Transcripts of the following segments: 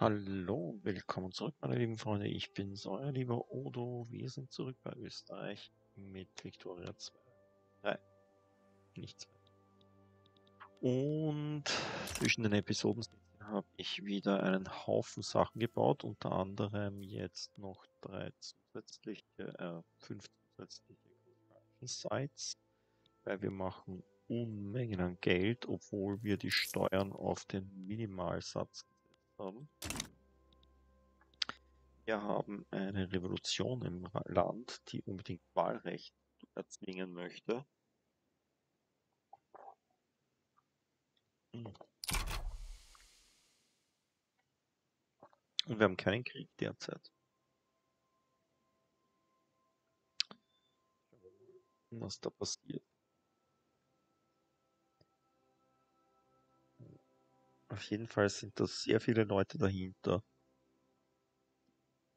Hallo, willkommen zurück, meine lieben Freunde. Ich bin euer lieber Odo. Wir sind zurück bei Österreich mit Victoria 2. Nein, nicht 2. Und zwischen den Episoden habe ich wieder einen Haufen Sachen gebaut, unter anderem jetzt noch drei zusätzliche, äh, fünf zusätzliche Sites, weil wir machen Unmengen an Geld, obwohl wir die Steuern auf den Minimalsatz haben. Wir haben eine Revolution im Land, die unbedingt Wahlrecht erzwingen möchte. Und wir haben keinen Krieg derzeit. Was da passiert. Auf jeden Fall sind da sehr viele Leute dahinter.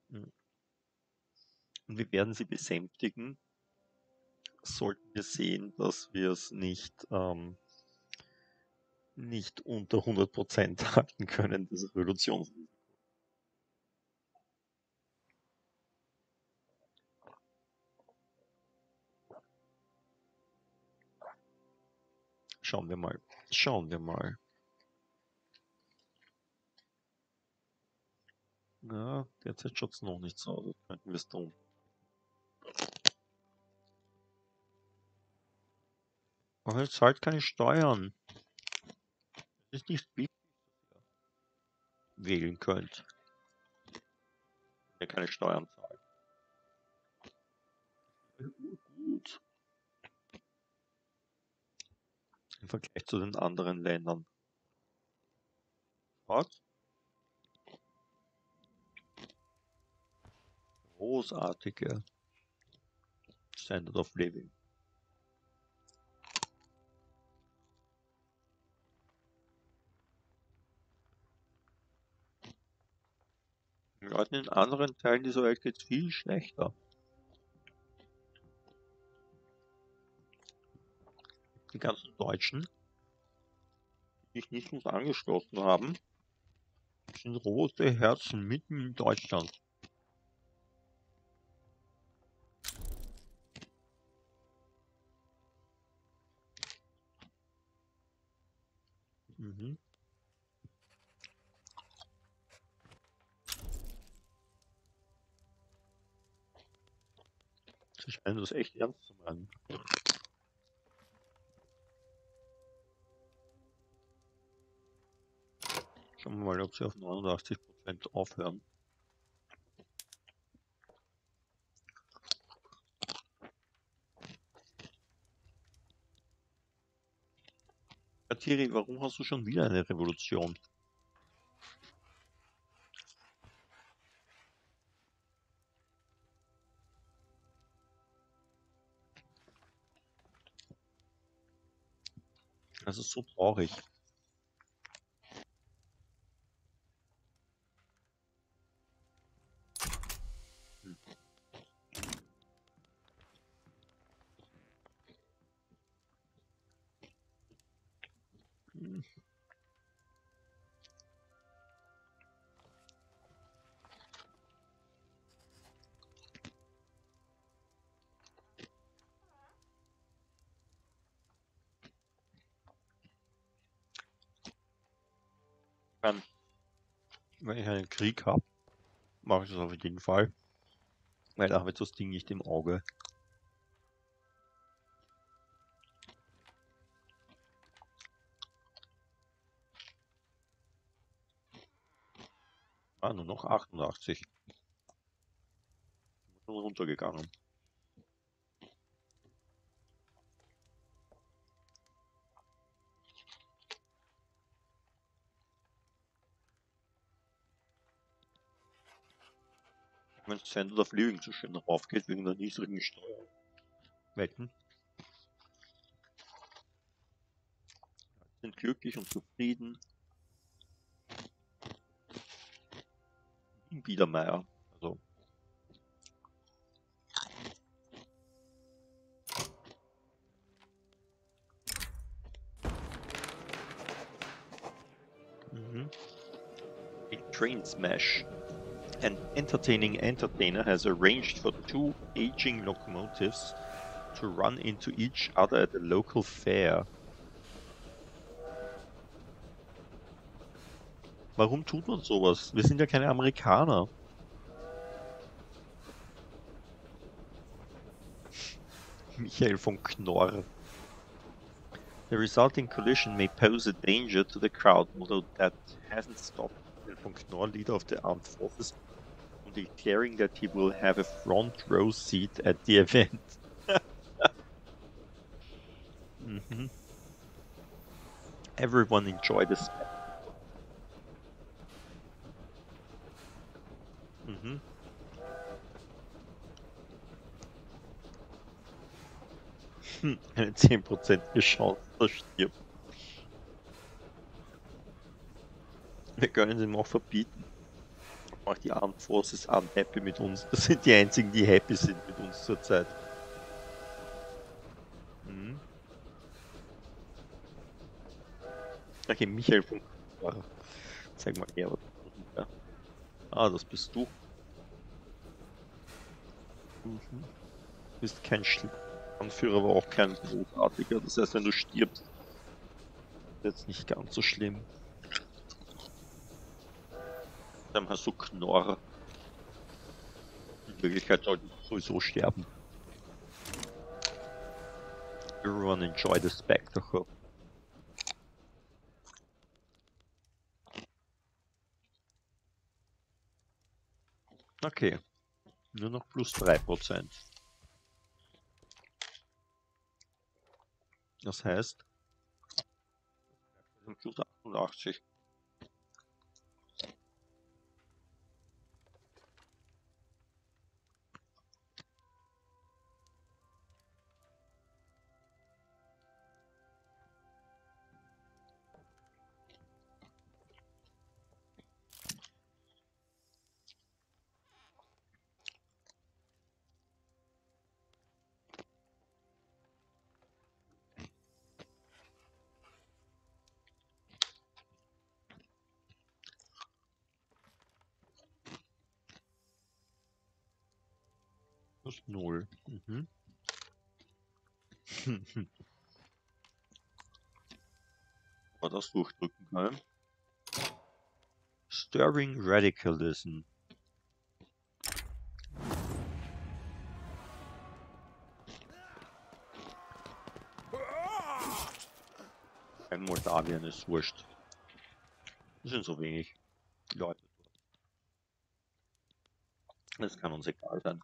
Hm. Und wir werden sie besänftigen, sollten wir sehen, dass wir es nicht, ähm, nicht unter 100% halten können, das Revolutionsrisiko. Schauen wir mal. Schauen wir mal. Ja, derzeit schaut es noch nicht so aus, als könnten wir es tun. Aber jetzt halt keine Steuern. Es ist nicht ihr wählen könnt. Ihr keine Steuern zahlt. Gut. Im Vergleich zu den anderen Ländern. Was? Großartige Standard of Living. Leuten in anderen Teilen dieser Welt geht es viel schlechter. Die ganzen Deutschen, die sich nicht uns angeschlossen haben, sind rote Herzen mitten in Deutschland. Mhm. Sie scheinen das echt ernst zu meinen. Schauen wir mal, ob sie auf 89% aufhören. Thierry, warum hast du schon wieder eine Revolution? Das ist so traurig. Krieg habe, mache ich das auf jeden Fall. Weil da habe ich das Ding nicht im Auge. Ah, nur noch 88. Schon runtergegangen. Wenn Standard of Living so schön raufgeht wegen der niedrigen Steuer. Wetten? Sind glücklich und zufrieden. Wie Biedermeier. Also. Mhm. Train Smash. An entertaining entertainer has arranged for two aging locomotives to run into each other at a local fair. Warum tut man sowas? Wir sind ja keine Amerikaner. Michael von Knorr. The resulting collision may pose a danger to the crowd, although that hasn't stopped Michael von Knorr, leader of the armed forces, declaring that he will have a front row seat at the event. mhm. Everyone enjoy the spectacle. Mhm. Hm, Eine 10% Chance, dass stirbt. Wir können es ihm auch verbieten. Auch die Armed Forces unhappy mit uns. Das sind die einzigen, die happy sind mit uns zurzeit. Mhm. Okay, Michael. Zeig mal her, ja. Ah, das bist du. Mhm. Bist kein Schl Anführer, aber auch kein großartiger. Das heißt, wenn du stirbst, ist jetzt nicht ganz so schlimm. Dann hast du Knorr. In Wirklichkeit sollte ich sowieso sterben. Everyone enjoy the spectacle. Okay. Nur noch plus 3%. Das heißt, plus 88. 0. Mhm. Aber das durchdrücken kann. Stirring Radicalism. Ein Moldawien ist wurscht. Das sind so wenig Leute. Das kann uns egal sein.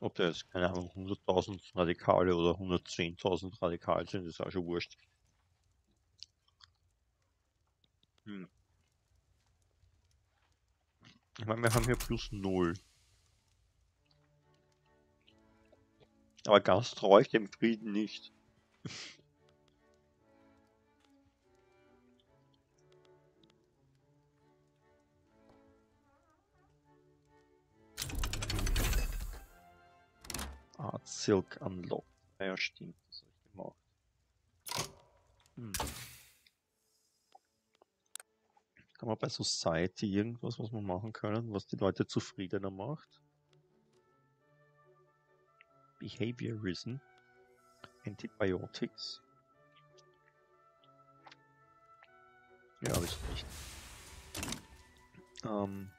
Ob da jetzt, keine Ahnung, 100.000 Radikale oder 110.000 Radikale sind, ist auch schon wurscht. Hm. Ich meine, wir haben hier plus 0. Aber ganz traue ich dem Frieden nicht. Silk Unlocked. Ja, stimmt, das habe ich gemacht. Hm. Kann man bei Society irgendwas, was wir machen können, was die Leute zufriedener macht? Behaviorism. Antibiotics. Ja, habe ich nicht. Ähm,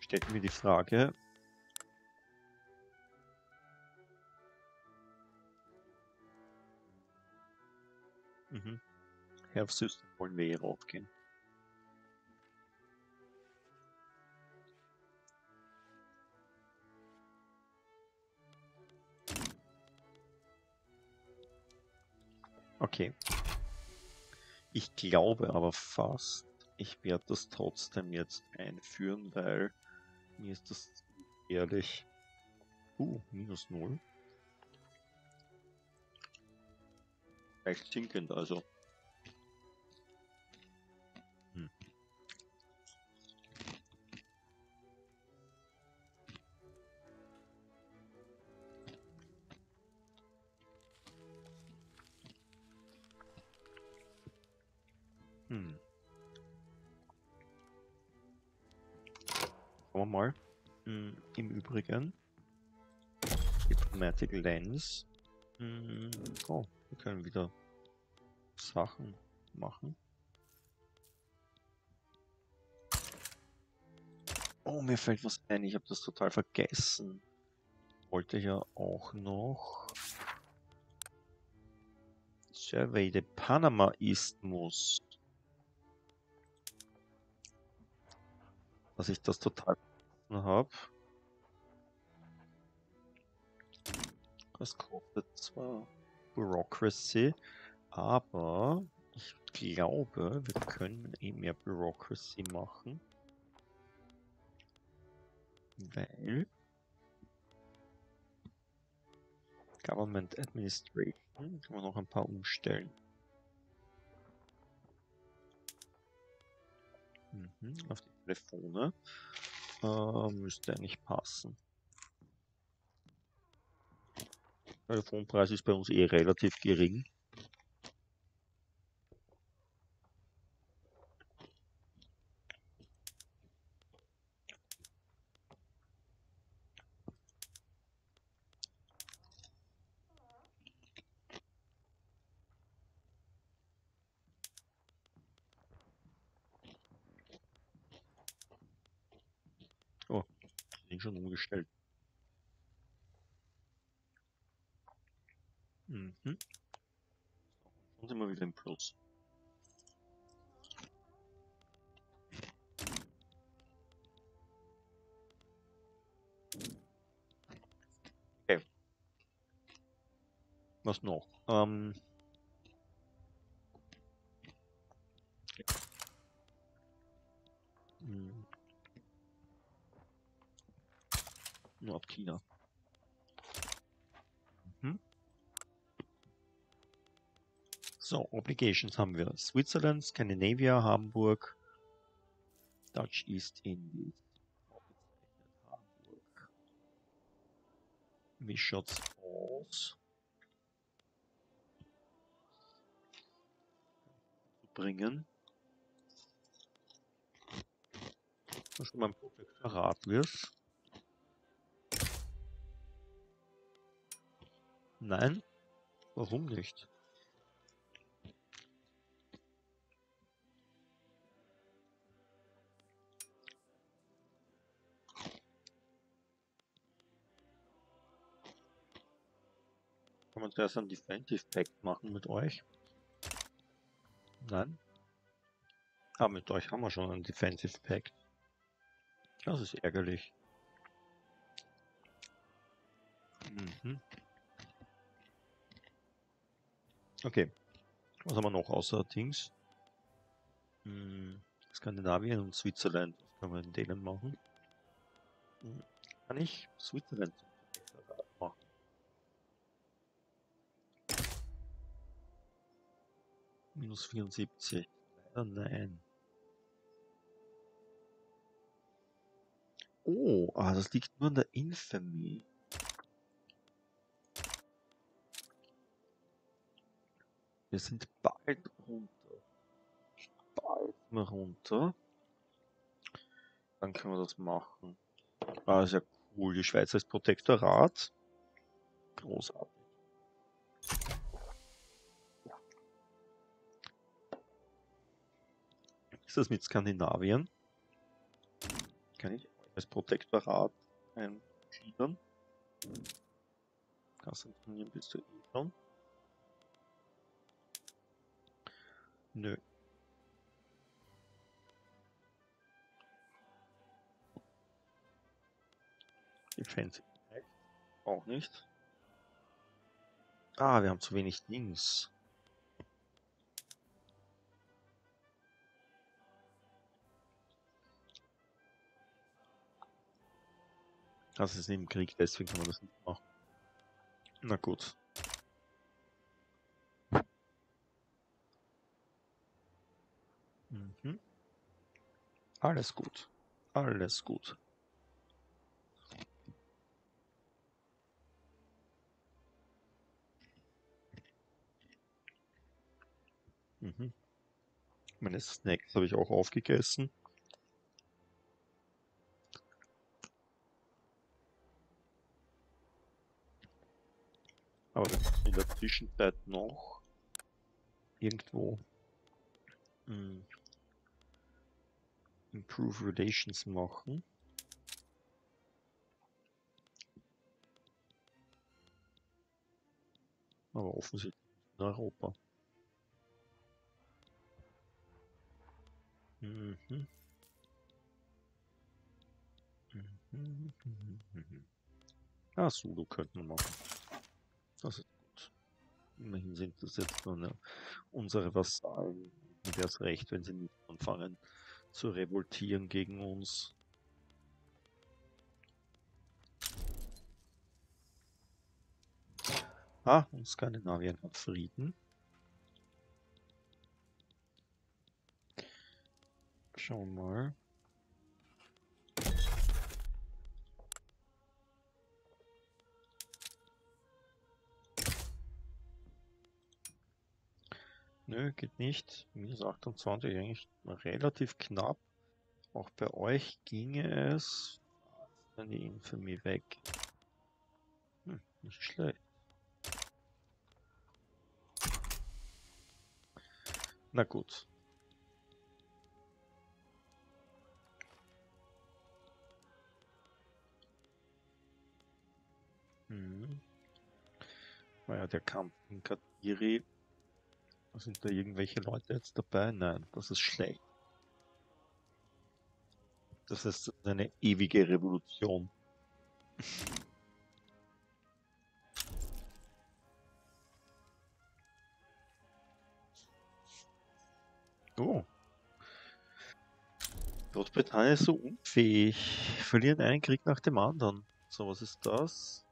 stellt mir die Frage, Mhm. Health System wollen wir hier raufgehen. Okay. Ich glaube aber fast, ich werde das trotzdem jetzt einführen, weil mir ist das ehrlich. Uh, minus 0. Recht zinkend, also. Hm. Hm. Schauen wir mal. Hm, Im Übrigen. Diplomatic Lens. Hm, oh. Wir können wieder Sachen machen. Oh, mir fällt was ein. Ich habe das total vergessen. Wollte ja auch noch Survey the Panama Isthmus. Dass ich das total vergessen habe. Das kostet zwar Bureaucracy, aber ich glaube, wir können eh mehr Bureaucracy machen. Weil Government Administration kann man noch ein paar umstellen. Mhm, auf die Telefone äh, müsste eigentlich passen. Der Telefonpreis ist bei uns eh relativ gering. schon umgestellt. Mhm. Schon sind wir wieder im Plus. Okay. Was noch? Ähm hm. Nordchina. Mhm. So, Obligations haben wir. Switzerland, Scandinavia, Hamburg, Dutch East Indies. Hamburg. Wie schaut's aus? Bringen. Schon mal ein Protektorat wirst. Nein? Warum nicht? Kann man zuerst ein Defensive Pact machen mit euch? Nein? Aber ah, mit euch haben wir schon ein Defensive Pact. Das ist ärgerlich. Mhm. Okay. Was haben wir noch außer Dings? Hm, Skandinavien und Switzerland. Was können wir in denen machen? Hm, kann ich Switzerland Minus 74. Leider nein. Oh, ah, das liegt nur an der Infamie. Wir sind bald runter. Bald mal runter. Dann können wir das machen. Ah, sehr cool. Die Schweiz als Protektorat. Großartig. Ist das mit Skandinavien? Kann ich als Protektorat einschieben? Das funktioniert bis zu schon. Nö. Defense auch nicht. Ah, wir haben zu wenig Dings. Das ist im Krieg, deswegen kann man das nicht machen. Na gut. Mhm. Alles gut. Alles gut. Mhm. Meine Snacks habe ich auch aufgegessen. Zwischenzeit noch irgendwo mh, Improve Relations machen. Aber offensichtlich in Europa. Mhm. Mhm. Ah, Sulu könnten wir machen. Das ist gut. Immerhin sind das jetzt nur eine, unsere Vasallen. Wäre es recht, wenn sie nicht anfangen zu revoltieren gegen uns. Ah, und Skandinavien hat Frieden. Schauen wir mal. Nö, geht nicht. Minus 28 eigentlich relativ knapp. Auch bei euch ginge es. Dann die Infamie weg. Hm, nicht schlecht. Na gut. Hm. War ja der Kampf in Katiri sind da irgendwelche Leute jetzt dabei? Nein, das ist schlecht. Das ist eine ewige Revolution. Oh. Großbritannien ist so unfähig. Verlieren einen Krieg nach dem anderen. So, was ist das?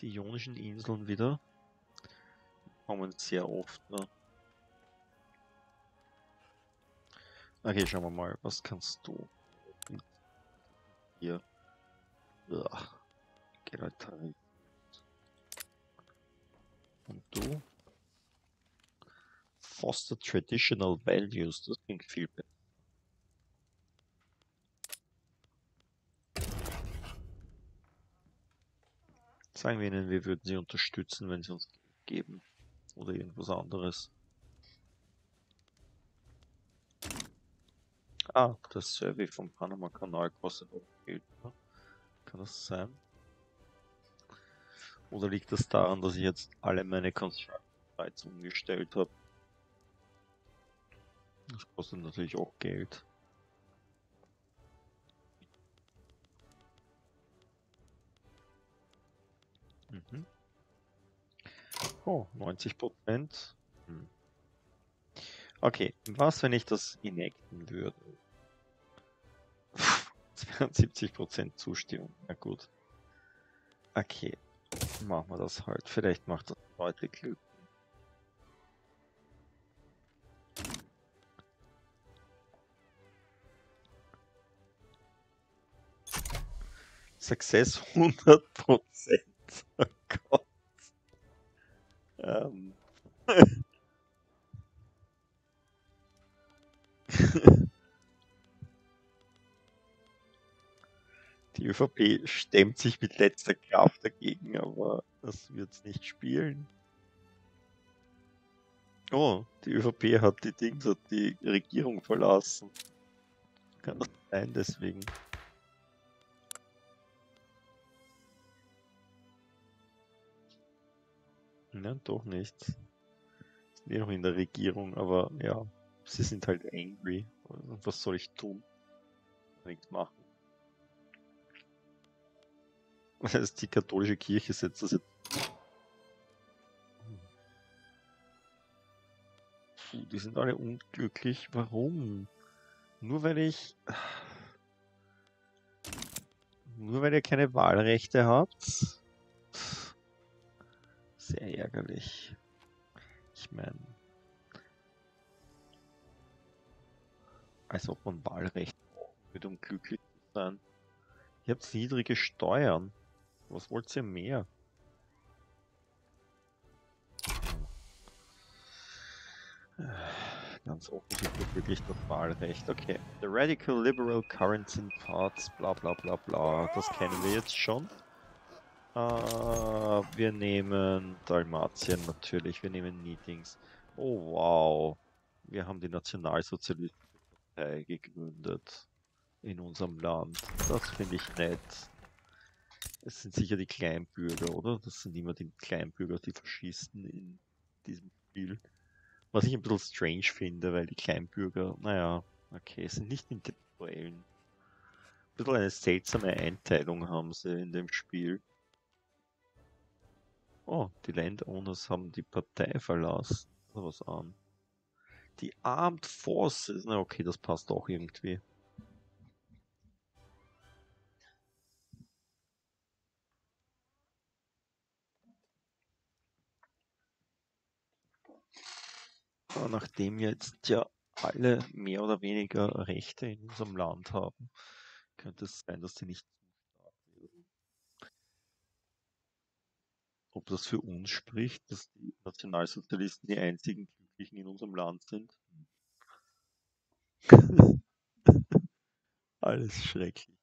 Die Ionischen Inseln wieder kommen sehr oft. Ne? Okay, schauen wir mal, was kannst du? Hier. Ja. Gelaterie. Und du? Foster Traditional Values, das klingt viel besser. Sagen wir ihnen, wir würden sie unterstützen, wenn sie uns geben. Oder irgendwas anderes. Ah, das Survey vom Panama-Kanal kostet auch Geld. Ne? Kann das sein? Oder liegt das daran, dass ich jetzt alle meine Construction Sites umgestellt habe? Das kostet natürlich auch Geld. Mhm. Oh, 90 Prozent. Hm. Okay, was, wenn ich das inekten würde? 72 Prozent Zustimmung. Na gut. Okay, machen wir das halt. Vielleicht macht das Leute Glück. Success 100 Prozent. Oh Gott. Ähm. Die ÖVP stemmt sich mit letzter Kraft dagegen, aber das wird's nicht spielen. Oh, die ÖVP hat die Dings, hat die Regierung verlassen. Kann das sein, deswegen. Nein, doch nicht. Sind eh noch in der Regierung, aber ja, sie sind halt angry. Was soll ich tun? Nichts machen. Das die katholische Kirche setzt das jetzt. Puh, die sind alle unglücklich. Warum? Nur weil ich. Nur weil ihr keine Wahlrechte habt? Sehr ärgerlich. Ich meine, als ob man Wahlrecht braucht, um glücklich zu sein. Ihr habt niedrige Steuern. Was wollt ihr mehr? Ganz offensichtlich wirklich das Wahlrecht. Okay. The Radical Liberal Currents in Parts, bla bla bla bla. Das kennen wir jetzt schon. Uh, wir nehmen Dalmatien natürlich, wir nehmen Meetings. Oh wow, wir haben die Nationalsozialistische Partei gegründet in unserem Land. Das finde ich nett. Es sind sicher die Kleinbürger, oder? Das sind immer die Kleinbürger, die Faschisten in diesem Spiel. Was ich ein bisschen strange finde, weil die Kleinbürger, naja, okay, sind nicht Intellektuellen. Ein bisschen eine seltsame Einteilung haben sie in dem Spiel. Oh, die Landowners haben die Partei verlassen. Was an? Die Armed Forces. Na okay, das passt auch irgendwie. Aber nachdem jetzt ja alle mehr oder weniger Rechte in unserem Land haben, könnte es sein, dass sie nicht zu stark werden. Ob das für uns spricht, dass die Nationalsozialisten die einzigen Glücklichen in unserem Land sind? Alles schrecklich.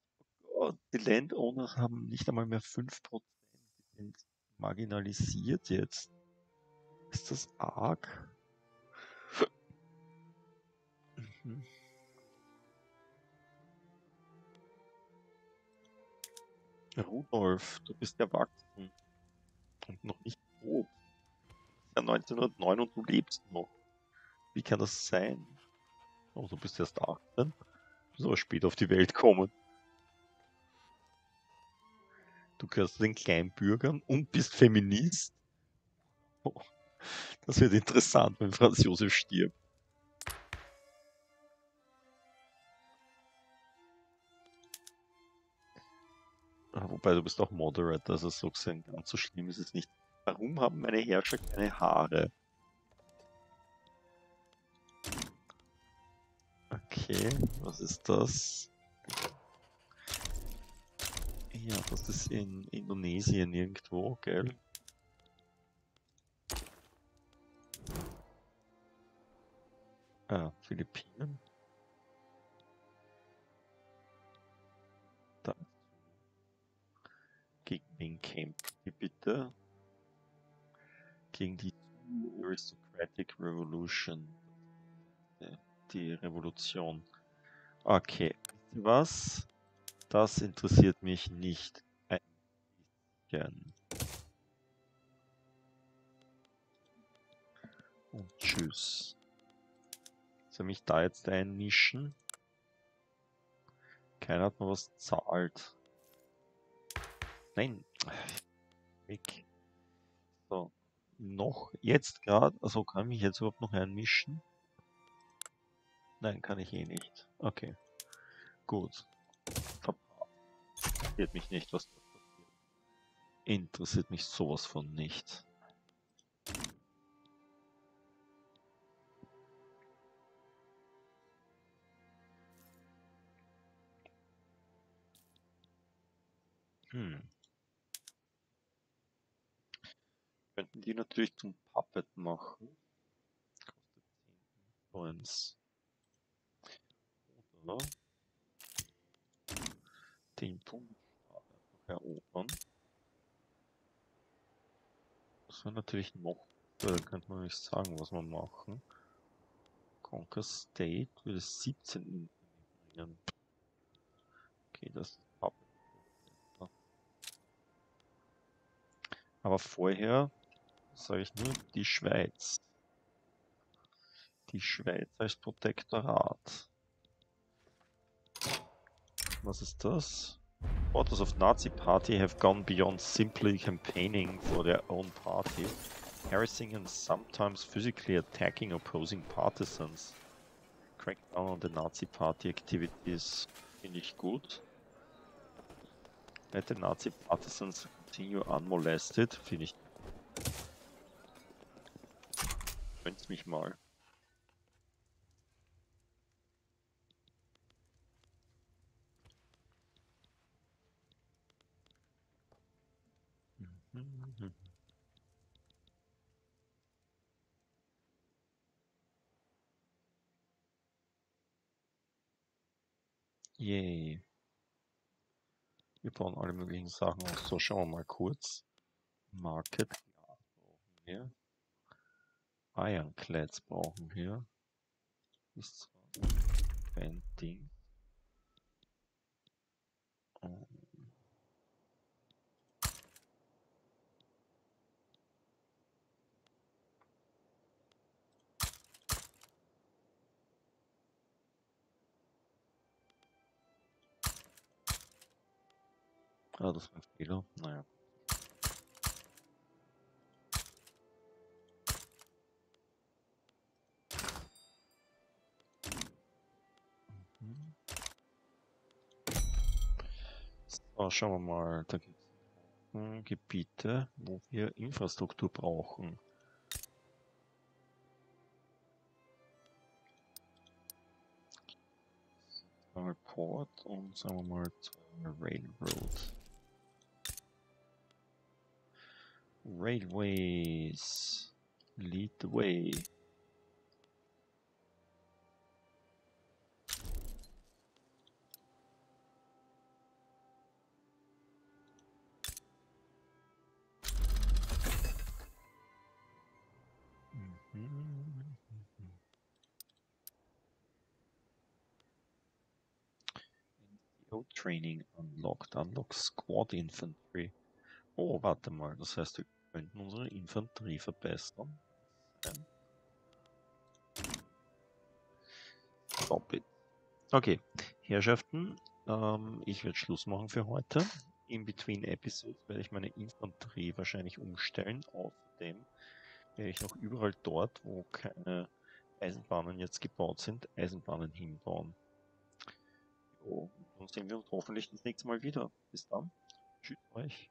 Oh, die Landowners haben nicht einmal mehr 5%. Die sind marginalisiert jetzt. Ist das arg? Mhm. Rudolf, du bist erwachsen und noch nicht tot. Ja, 1909 und du lebst noch. Wie kann das sein? Oh, du bist erst 18. Du bist aber spät auf die Welt kommen. Du gehörst zu den Kleinbürgern und bist Feminist. Oh, das wird interessant, wenn Franz Josef stirbt. Wobei du bist auch Moderate, also so gesehen ganz so schlimm ist es nicht. Warum haben meine Herrscher keine Haare? Okay, was ist das? Ja, das ist in Indonesien irgendwo, gell? Ah, Philippinen. Gegen wen kämpft die bitte? Gegen die Aristocratic Revolution. Die Revolution. Okay, was? Das interessiert mich nicht bisschen. Und tschüss. Soll mich da jetzt einmischen? Keiner hat mir was zahlt. Nein. Weg. So. Noch jetzt gerade. Also kann ich jetzt überhaupt noch einmischen? Nein, kann ich eh nicht. Okay. Gut. Interessiert mich nicht, was. Interessiert mich sowas von nicht. Hm. Könnten die natürlich zum Puppet machen. Kostet 10 Influence. Oder den einfach erobern. Das wäre natürlich noch, da könnte man nicht sagen, was wir machen. Conquer State würde 17 bringen. Okay, das ist Aber vorher sage ich nur die Schweiz. Die Schweiz als Protektorat. Was ist das? Supporters of Nazi Party have gone beyond simply campaigning for their own party, harassing and sometimes physically attacking opposing partisans. Crackdown on the Nazi Party activities finde ich gut. Let the Nazi partisans continue unmolested, finde ich. Könnt mich mal. Yay. Wir bauen alle möglichen Sachen aus. So, schauen wir mal kurz. Market wir. Ironclads brauchen wir. Ist Painting. Um, Ah, das war ein Fehler. Naja. So, schauen wir mal. Da gibt es Gebiete, wo wir Infrastruktur brauchen. Port und sagen wir mal Railroad. Railways lead the way. Training unlocked. Unlock Squad Infantry. Oh, warte mal. Das heißt, wir könnten unsere Infanterie verbessern. Stop it. Okay, Herrschaften, ähm, ich werde Schluss machen für heute. In between Episodes werde ich meine Infanterie wahrscheinlich umstellen. Außerdem werde ich noch überall dort, wo keine Eisenbahnen jetzt gebaut sind, Eisenbahnen hinbauen. Dann sehen wir uns hoffentlich das nächste Mal wieder. Bis dann. Tschüss euch.